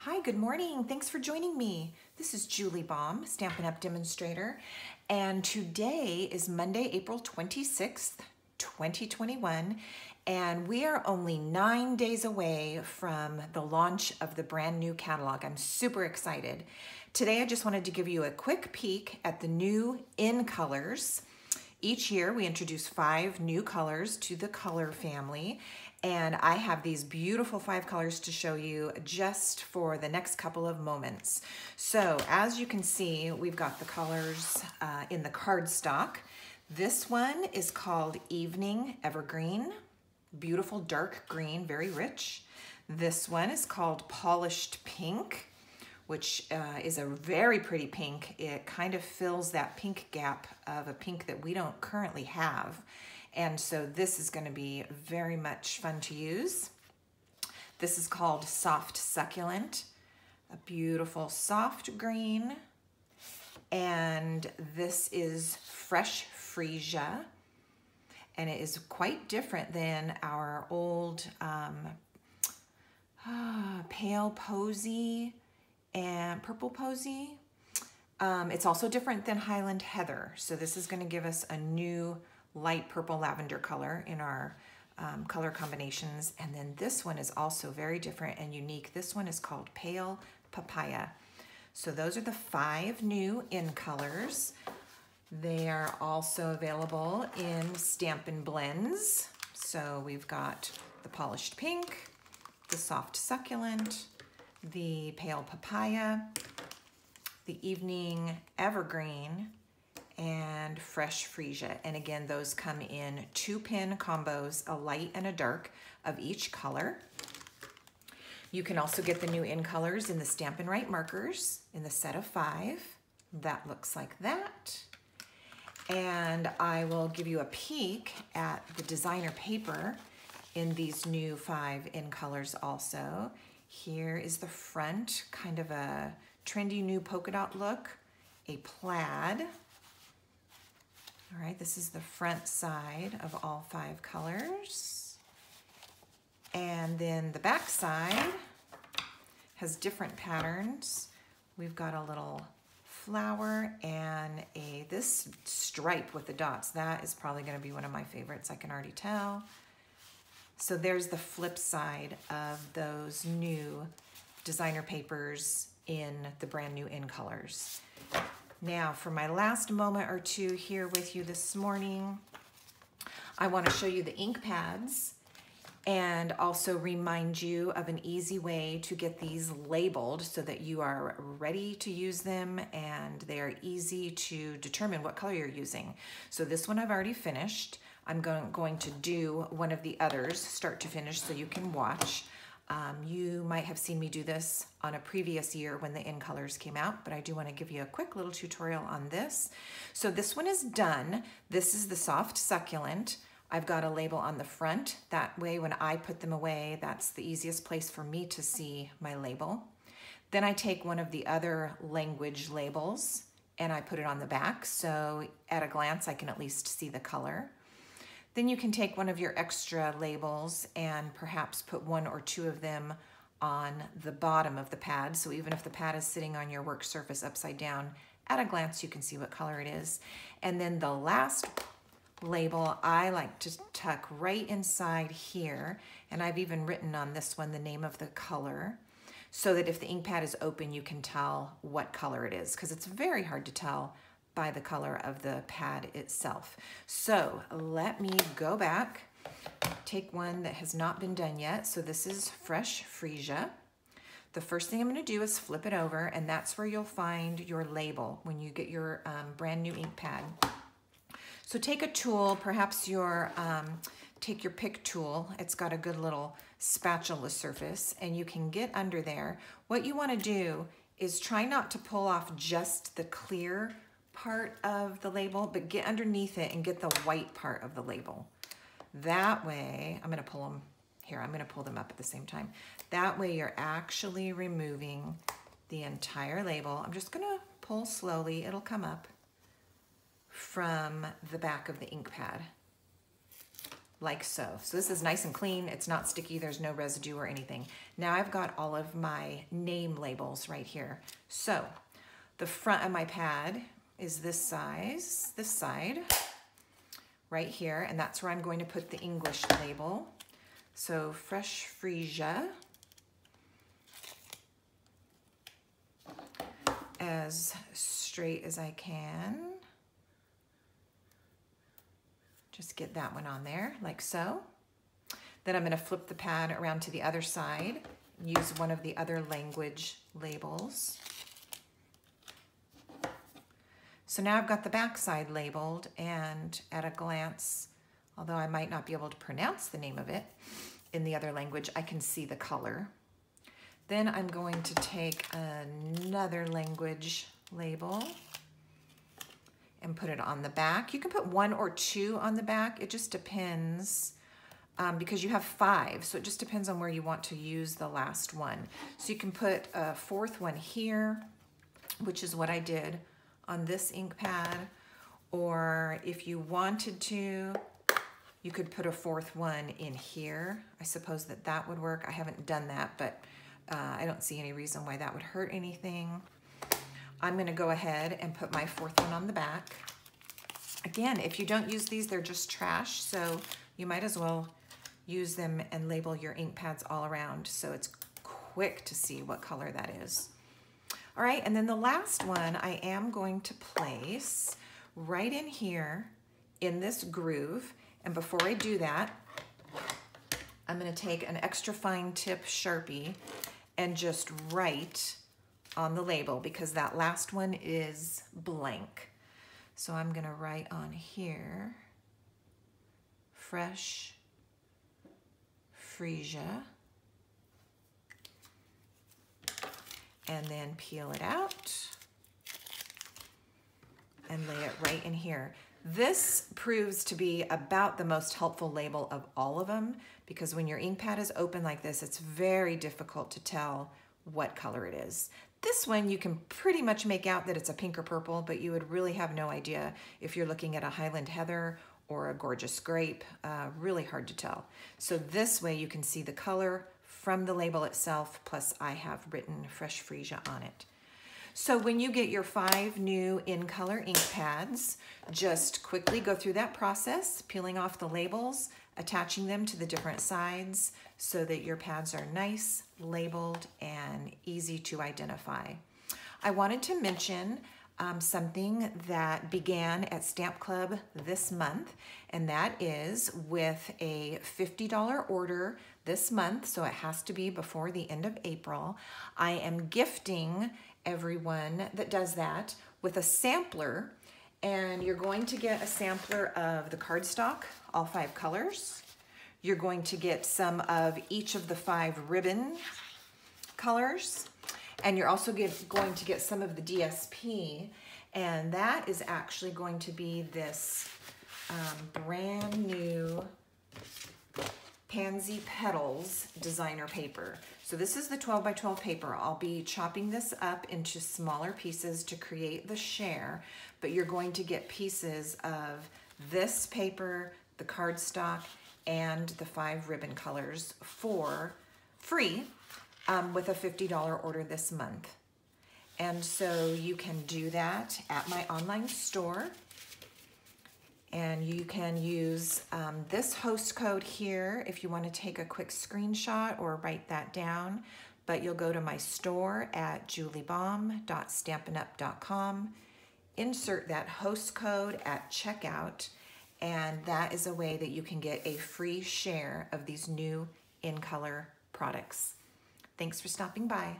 Hi, good morning. Thanks for joining me. This is Julie Baum, Stampin' Up! demonstrator, and today is Monday, April 26th, 2021, and we are only nine days away from the launch of the brand new catalog. I'm super excited. Today, I just wanted to give you a quick peek at the new in colors. Each year, we introduce five new colors to the color family, and I have these beautiful five colors to show you just for the next couple of moments. So as you can see, we've got the colors uh, in the cardstock. This one is called Evening Evergreen. Beautiful dark green, very rich. This one is called Polished Pink, which uh, is a very pretty pink. It kind of fills that pink gap of a pink that we don't currently have. And so this is gonna be very much fun to use. This is called Soft Succulent, a beautiful soft green. And this is Fresh Freesia. And it is quite different than our old um, uh, pale posy and purple posy. Um, it's also different than Highland Heather. So this is gonna give us a new light purple lavender color in our um, color combinations. And then this one is also very different and unique. This one is called Pale Papaya. So those are the five new in colors. They are also available in Stampin' Blends. So we've got the polished pink, the soft succulent, the pale papaya, the evening evergreen, and fresh freesia. And again, those come in two pin combos, a light and a dark of each color. You can also get the new in colors in the Stampin' Write markers in the set of five. That looks like that. And I will give you a peek at the designer paper in these new five in colors also. Here is the front, kind of a trendy new polka dot look, a plaid, all right, this is the front side of all five colors. And then the back side has different patterns. We've got a little flower and a this stripe with the dots. That is probably gonna be one of my favorites, I can already tell. So there's the flip side of those new designer papers in the brand new in colors. Now for my last moment or two here with you this morning, I wanna show you the ink pads and also remind you of an easy way to get these labeled so that you are ready to use them and they are easy to determine what color you're using. So this one I've already finished. I'm going, going to do one of the others start to finish so you can watch. Um, you might have seen me do this on a previous year when the in colors came out, but I do want to give you a quick little tutorial on this. So this one is done. This is the soft succulent. I've got a label on the front. That way when I put them away, that's the easiest place for me to see my label. Then I take one of the other language labels and I put it on the back. So at a glance, I can at least see the color. Then you can take one of your extra labels and perhaps put one or two of them on the bottom of the pad. So even if the pad is sitting on your work surface upside down, at a glance you can see what color it is. And then the last label I like to tuck right inside here, and I've even written on this one the name of the color, so that if the ink pad is open, you can tell what color it is, because it's very hard to tell by the color of the pad itself. So let me go back, take one that has not been done yet. So this is Fresh Freesia. The first thing I'm gonna do is flip it over and that's where you'll find your label when you get your um, brand new ink pad. So take a tool, perhaps your, um, take your pick tool. It's got a good little spatula surface and you can get under there. What you wanna do is try not to pull off just the clear part of the label, but get underneath it and get the white part of the label. That way, I'm gonna pull them, here, I'm gonna pull them up at the same time. That way you're actually removing the entire label. I'm just gonna pull slowly, it'll come up from the back of the ink pad. like so. So this is nice and clean. It's not sticky. There's no residue or anything. Now I've got all of my name labels right here. So the front of my pad is this size, this side, right here, and that's where I'm going to put the English label. So Fresh Freesia, as straight as I can. Just get that one on there, like so. Then I'm gonna flip the pad around to the other side, use one of the other language labels. So now I've got the backside labeled and at a glance, although I might not be able to pronounce the name of it in the other language, I can see the color. Then I'm going to take another language label and put it on the back. You can put one or two on the back. It just depends um, because you have five. So it just depends on where you want to use the last one. So you can put a fourth one here, which is what I did on this ink pad, or if you wanted to, you could put a fourth one in here. I suppose that that would work. I haven't done that, but uh, I don't see any reason why that would hurt anything. I'm gonna go ahead and put my fourth one on the back. Again, if you don't use these, they're just trash, so you might as well use them and label your ink pads all around so it's quick to see what color that is. All right, and then the last one I am going to place right in here in this groove. And before I do that, I'm gonna take an extra fine tip Sharpie and just write on the label because that last one is blank. So I'm gonna write on here, fresh freesia. And then peel it out and lay it right in here. This proves to be about the most helpful label of all of them because when your ink pad is open like this, it's very difficult to tell what color it is. This one you can pretty much make out that it's a pink or purple, but you would really have no idea if you're looking at a Highland Heather or a Gorgeous Grape, uh, really hard to tell. So this way you can see the color, from the label itself, plus I have written Fresh Freesia on it. So when you get your five new in color ink pads, just quickly go through that process, peeling off the labels, attaching them to the different sides so that your pads are nice, labeled, and easy to identify. I wanted to mention um, something that began at Stamp Club this month, and that is with a $50 order this month, so it has to be before the end of April. I am gifting everyone that does that with a sampler, and you're going to get a sampler of the cardstock, all five colors. You're going to get some of each of the five ribbon colors and you're also get, going to get some of the DSP, and that is actually going to be this um, brand new Pansy Petals designer paper. So this is the 12 by 12 paper. I'll be chopping this up into smaller pieces to create the share, but you're going to get pieces of this paper, the cardstock, and the five ribbon colors for free um, with a $50 order this month. And so you can do that at my online store. And you can use um, this host code here if you want to take a quick screenshot or write that down. But you'll go to my store at juliebaum.stampinup.com, insert that host code at checkout, and that is a way that you can get a free share of these new in color products. Thanks for stopping by.